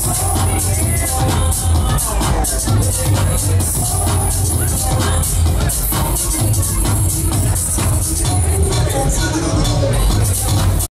¡Gracias!